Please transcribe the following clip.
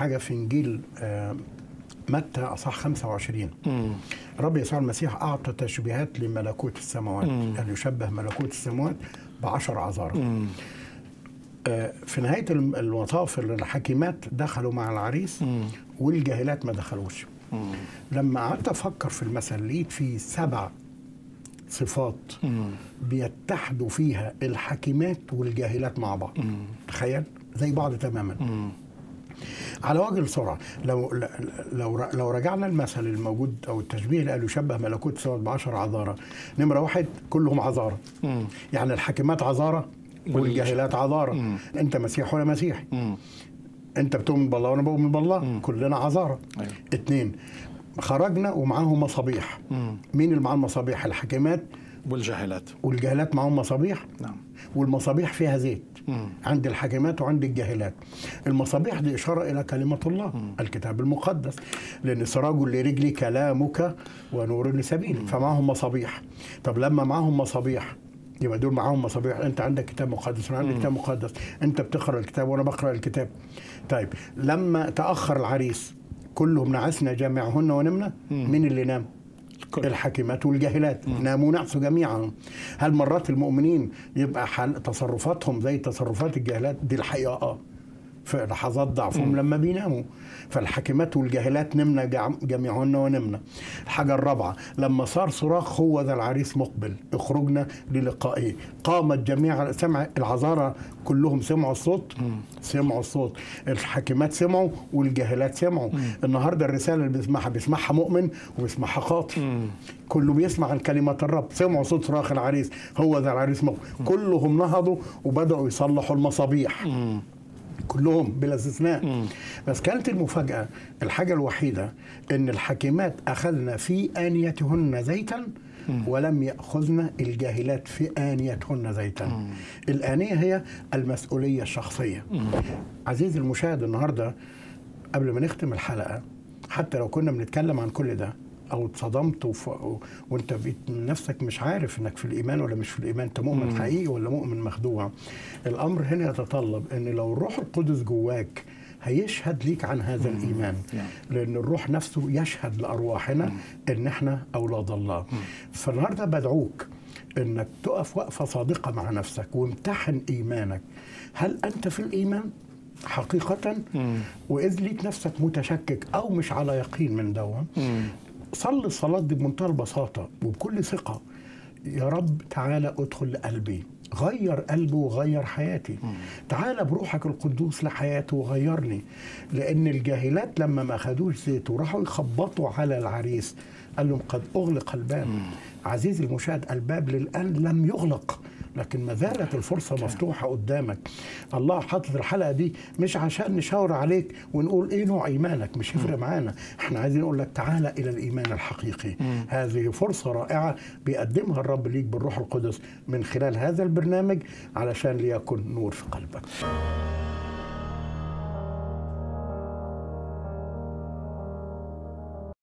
حاجة في إنجيل آه، متى اصح 25 رب يسوع المسيح أعطى تشبيهات لملكوت السماوات يعني يشبه ملكوت السماوات بعشر عذارى آه، في نهاية الم- المطاف الحكيمات دخلوا مع العريس والجاهلات ما دخلوش. لما قعدت أفكر في المثل لقيت فيه سبع صفات بيتحدوا فيها الحكيمات والجاهلات مع بعض. تخيل؟ زي بعض تماما. على وجه السرعة. لو لو لو رجعنا المثل الموجود أو التشبيه اللي قالوا يشبه ملكوت السماوات بعشر عذارى نمرة واحد كلهم عذارى يعني الحاكمات عذارى والجاهلات عذارى أنت مسيح وأنا مسيحي أنت بتؤمن بالله وأنا بؤمن بالله. كلنا عذارى أيوة. اتنين خرجنا ومعاهم مصابيح. مين اللي معاه المصابيح؟ الحكيمات والجاهلات والجاهلات معاهم مصابيح؟ نعم. والمصابيح فيها زيت. عند الحاكمات وعند الجاهلات المصابيح دي إشارة إلى كلمة الله الكتاب المقدس. لأن سراج لرجلي كلامك ونور لسبيلي. فمعهم مصابيح. طب لما معهم مصابيح يبقى دول معاهم مصابيح. أنت عندك كتاب مقدس وأنا عندي كتاب مقدس. أنت بتقرأ الكتاب وأنا بقرأ الكتاب. طيب لما تأخر العريس كلهم نعسنا جامعهن ونمنا مين اللي نام؟ الحاكمات والجاهلات. ناموا نعسوا جميعا هل مرات المؤمنين يبقى حال تصرفاتهم زي تصرفات الجاهلات؟ دي الحقيقة. آه. في لحظات ضعفهم لما بيناموا. فالحاكمات والجاهلات نمنا جميعهن ونمنا. الحاجة الرابعة لما صار صراخ هو ذا العريس مقبل. اخرجنا للقائه. قامت جميع سمع العذارى كلهم سمعوا الصوت؟ سمعوا الصوت. الحاكمات سمعوا والجاهلات سمعوا. النهارده الرسالة اللي بيسمعها بيسمعها مؤمن وبيسمعها خاطئ. كله بيسمع كلمات الرب. سمعوا صوت صراخ العريس. هو ذا العريس مقبل. كلهم نهضوا وبدأوا يصلحوا المصابيح. كلهم بلا استثناء. بس كانت المفاجأة الحاجة الوحيدة أن الحكيمات أخذنا في آنيتهن زيتا ولم يأخذن الجاهلات في آنيتهن زيتا. الآنية هي المسؤولية الشخصية. عزيزي المشاهد النهاردة قبل ما نختم الحلقة حتى لو كنا بنتكلم عن كل ده أو اتصدمت وف... و... وأنت بقيت من نفسك مش عارف إنك في الإيمان ولا مش في الإيمان أنت مؤمن حقيقي ولا مؤمن مخدوع. الأمر هنا يتطلب إن لو الروح القدس جواك هيشهد ليك عن هذا الإيمان. نعم. لأن الروح نفسه يشهد لأرواحنا إن إحنا أولاد الله. فالنهاردة بدعوك إنك تقف وقفة صادقة مع نفسك وامتحن إيمانك. هل أنت في الإيمان؟ حقيقة؟ وإذ ليك نفسك متشكك أو مش على يقين من دوام صلي الصلاة دي بمنتهى البساطة وبكل ثقة. يا رب تعالى ادخل لقلبي غير قلبي وغير حياتي. تعالى بروحك القدوس لحياتي وغيرني. لأن الجاهلات لما ما أخدوش زيت وراحوا يخبطوا على العريس. قال لهم قد أغلق الباب. عزيزي المشاهد الباب للآن لم يغلق. لكن ما زالت الفرصة مفتوحة قدامك. الله حاطط الحلقة دي مش عشان نشاور عليك ونقول إيه نوع إيمانك مش هيفرق معانا. إحنا عايزين نقول لك تعالى إلى الإيمان الحقيقي. هذه فرصة رائعة بيقدمها الرب ليك بالروح القدس من خلال هذا البرنامج علشان ليكن نور في قلبك.